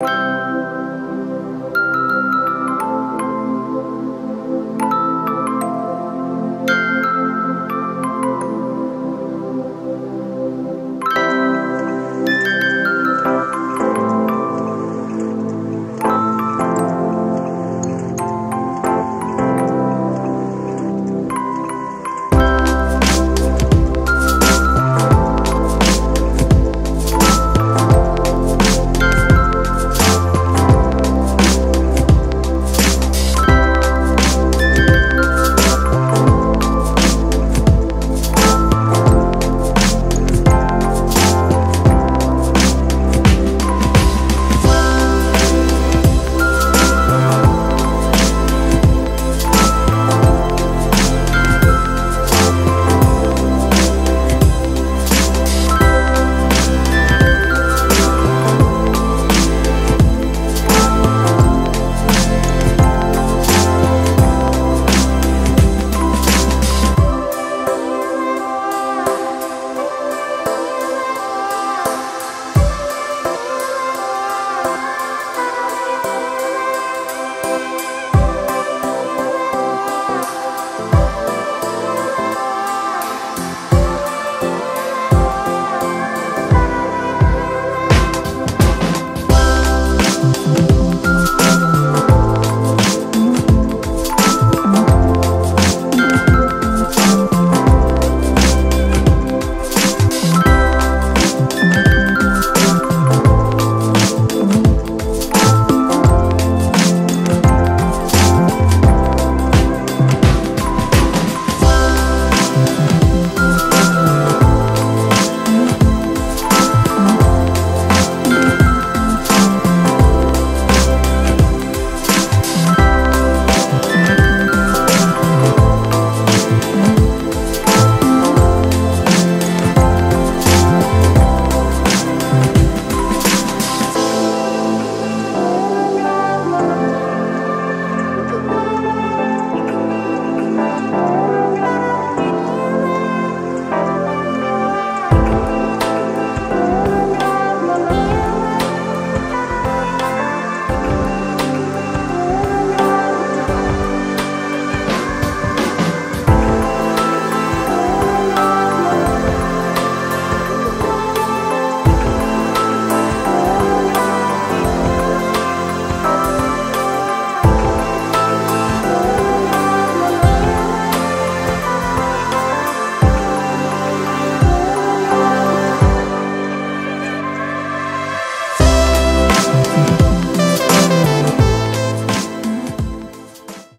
you.